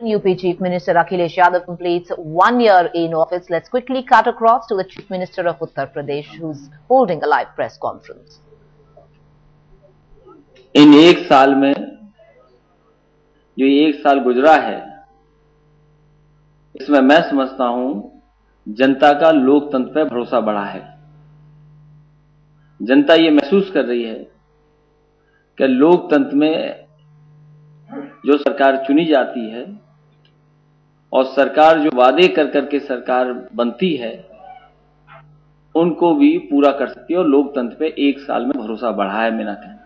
UP Chief Minister Akhilesh Yadav completes one year in office. Let's quickly cut across to the Chief Minister of Uttar Pradesh who's holding a live press conference. इन एक साल में जो एक साल गुजरा है इसमें मैं समझता हूँ जनता का लोकतंत्र पर भरोसा बढ़ा है जनता ये महसूस कर रही है कि लोकतंत्र में जो सरकार चुनी जाती है और सरकार जो वादे कर करके सरकार बनती है, उनको भी पूरा कर सकती है और लोकतंत्र पे एक साल में भरोसा बढ़ा है मेरा कहना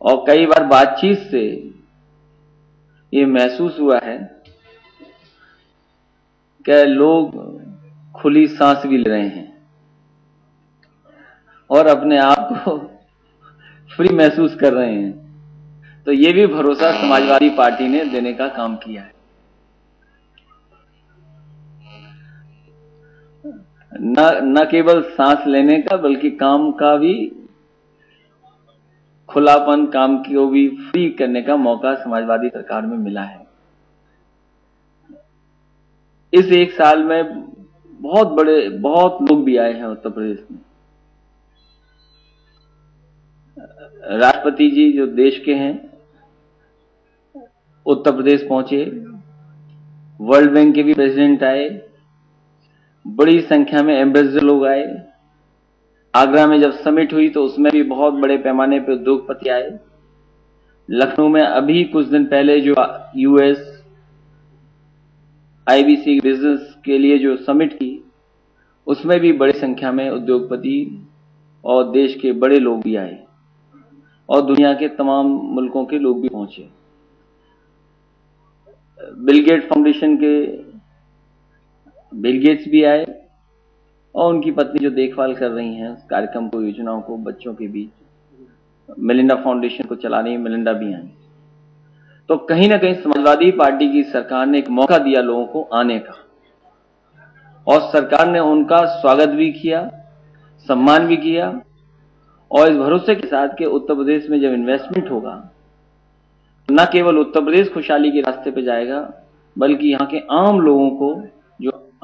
और कई बार बातचीत से ये महसूस हुआ है कि लोग खुली सांस भी ले रहे हैं और अपने आप को फ्री महसूस कर रहे हैं। तो ये भी भरोसा समाजवादी पार्टी ने देने का काम किया है। न केवल सांस लेने का, बल्कि काम का भी, खुलापन काम को भी फ्री करने का मौका समाजवादी सरकार में मिला है। इस एक साल में बहुत बड़े, बहुत लोग भी आए हैं उत्तर प्रदेश में। राष्ट्रपति जी जो देश के हैं, उत्तर प्रदेश पहुँचे वर्ल्ड बैंक के भी प्रेसिडेंट आए बड़ी संख्या में एम्बेसडर लोग आए। आगरा में जब समिट हुई तो उसमें भी बहुत बड़े पैमाने पर उद्योगपति आए। लखनऊ में अभी कुछ दिन पहले जो यूएस आईबीसी बिज़नेस के लिए जो समिट की, उसमें भी बड़ी संख्या में उद्योगपति और देश के बड़े लोग भी आए और दुनिया के तमाम मुल्कों के लोग भी पहुँचे। बिल गेट फाउंडेशन के बिल गेट्स भी आए और उनकी पत्नी जो देखभाल कर रही हैं, उस कार्यक्रम को, योजनाओं को, बच्चों के बीच, मिलिंडा फाउंडेशन को चला रही मिलिंडा भी आई तो कहीं ना कहीं समाजवादी पार्टी की सरकार ने एक मौका दिया लोगों को आने का। और सरकार ने उनका स्वागत भी किया, सम्मान भी किया, और इस भरोसे के साथ कि उत्तर प्रदेश में जब इन्वेस्टमेंट होगा, न केवल उत्तर प्रदेश खुशहाली के रास्ते पे जाएगा, बल्कि यहाँ के आम लोगों को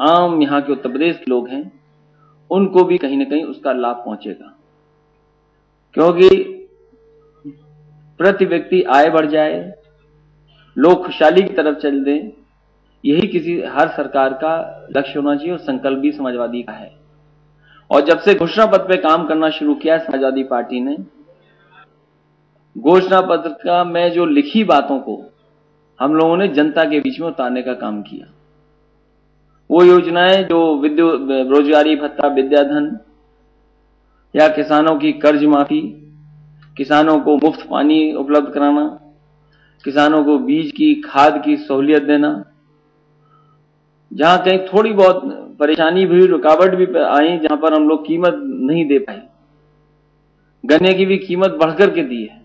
आम यहाँ के उत्तर प्रदेश के लोग हैं, उनको भी कहीं ना कहीं उसका लाभ पहुंचेगा। क्योंकि प्रति व्यक्ति आय बढ़ जाए, लोग खुशहाली की तरफ़ चल दें, यही किसी हर सरकार का लक्ष्य होना चाहिए और संकल्प भी समाजवादी का है। और जब से घोषणा पत्र पे काम करना शुरू किया समाजवादी पार्टी ने, घोषणा पत्र का में जो लिखी बातों को हम लोगों ने जनता के बीच में उतारने का काम किया। वो योजनाएँ जो विद्युत रोजगारी, भत्ता विद्याधन या किसानों की कर्ज माफ़ी, किसानों को मुफ़्त पानी उपलब्ध कराना, किसानों को बीज की, खाद की सहूलियत देना, जहाँ कहीं थोड़ी बहुत परेशानी भी, रुकावट भी आई, जहाँ पर हम लोग कीमत नहीं दे पाए। गन्ने की भी कीमत बढ़कर के दी है।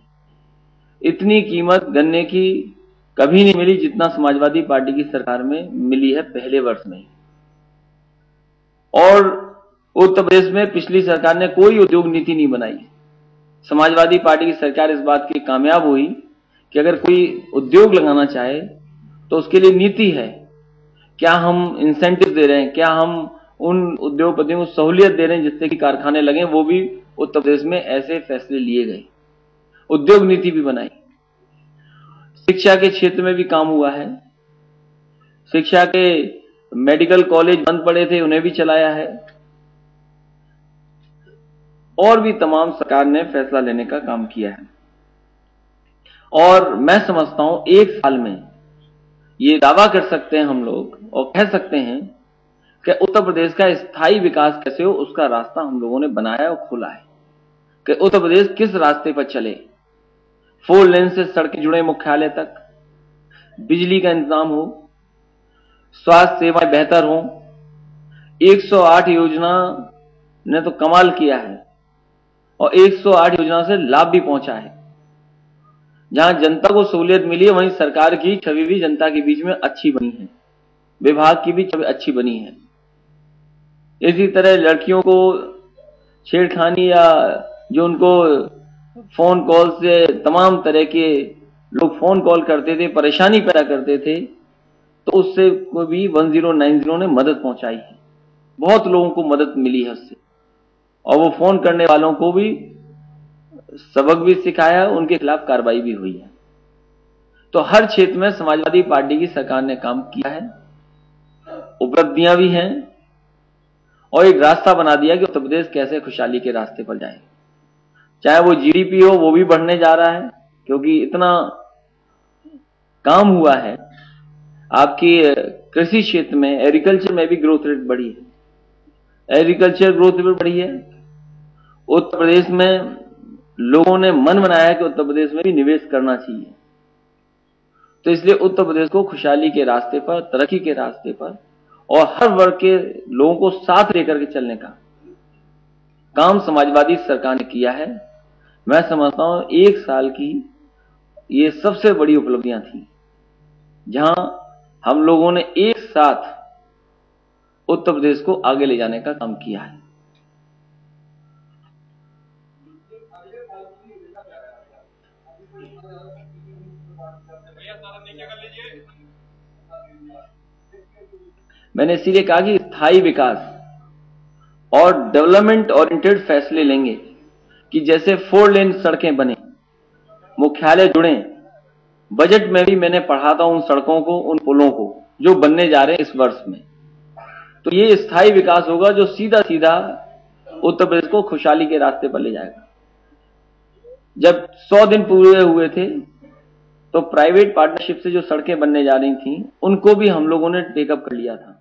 इतनी कीमत गन्ने की कभी नहीं मिली जितना समाजवादी पार्टी की सरकार में मिली है पहले वर्ष में। और उत्तर प्रदेश में पिछली सरकार ने कोई उद्योग नीति नहीं बनाई। समाजवादी पार्टी की सरकार इस बात की कामयाब हुई कि अगर कोई उद्योग लगाना चाहे तो उसके लिए नीति है। क्या हम इंसेंटिव दे रहे हैं? क्या हम उन उद्योगपतियों को सहूलियत दे रहे हैं जिससे कि कारखाने लगे? वो भी उत्तर प्रदेश में ऐसे फैसले लिए गए। उद्योग नीति भी बनाई। शिक्षा के क्षेत्र में भी काम हुआ है। शिक्षा के मेडिकल कॉलेज बंद पड़े थे, उन्हें भी चलाया है। और भी तमाम सरकार ने फैसला लेने का काम किया है। और मैं समझता हूँ, एक साल में ये दावा कर सकते हैं हम लोग और कह सकते हैं कि उत्तर प्रदेश का स्थायी विकास कैसे हो, उसका रास्ता हम लोगों ने बनाया और खोला है। कि उत्तर प्रदेश किस रास्ते पर चले? फोर लेन से सड़कें जुड़े मुख्यालय तक, बिजली का इंतज़ाम हो स्वास्थ्य सेवाएँ बेहतर हो। 108 योजना ने तो कमाल किया है और 108 योजना से लाभ भी पहुँचा है। जहाँ जनता को सहूलियत मिली है, वहीं सरकार की छवि भी जनता के बीच में अच्छी बनी है। विभाग की भी छवि अच्छी बनी है। इसी तरह लड़कियों को छेड़खानी या जो उनको फ़ोन कॉल से तमाम तरह के लोग फ़ोन कॉल करते थे, परेशानी पैदा करते थे तो उससे भी 1090 ने मदद पहुंचाई है। बहुत लोगों को मदद मिली है उससे। और वो फ़ोन करने वालों को भी सबक भी सिखाया, उनके खिलाफ कार्रवाई भी हुई है। तो हर क्षेत्र में समाजवादी पार्टी की सरकार ने काम किया है। उपलब्धियाँ भी हैं। और एक रास्ता बना दिया कि उत्तर प्रदेश कैसे खुशहाली के रास्ते पर जाए। चाहे वो जीडीपी हो, वो भी बढ़ने जा रहा है, क्योंकि इतना काम हुआ है। आपकी कृषि क्षेत्र में एग्रीकल्चर में भी ग्रोथ रेट बढ़ी है। एग्रीकल्चर ग्रोथ रेट बढ़ी है। उत्तर प्रदेश में लोगों ने मन बनाया कि उत्तर प्रदेश में भी निवेश करना चाहिए। तो इसलिए उत्तर प्रदेश को खुशहाली के रास्ते पर, तरक्की के रास्ते पर और हर वर्ग के लोगों को साथ लेकर के चलने का काम समाजवादी सरकार ने किया है। मैं समझता हूँ एक साल की ये सबसे बड़ी उपलब्धियाँ थी, जहाँ हम लोगों ने एक साथ उत्तर प्रदेश को आगे ले जाने का काम किया है। मैंने इसीलिए कहा कि स्थायी विकास और डेवलपमेंट ओरिएंटेड फैसले लेंगे कि जैसे फोर लेन सड़कें बने, मुख्यालय जुड़े बजट में भी मैंने पढ़ा था उन सड़कों को, उन पुलों को, जो बनने जा रहे हैं इस वर्ष में। तो ये स्थायी विकास होगा जो सीधा सीधा उत्तर प्रदेश को खुशहाली के रास्ते पर ले जाएगा। जब सौ दिन पूरे हुए थे तो प्राइवेट पार्टनरशिप से जो सड़कें बनने जा रही थी, उनको भी हम लोगों ने टेकअप कर लिया था।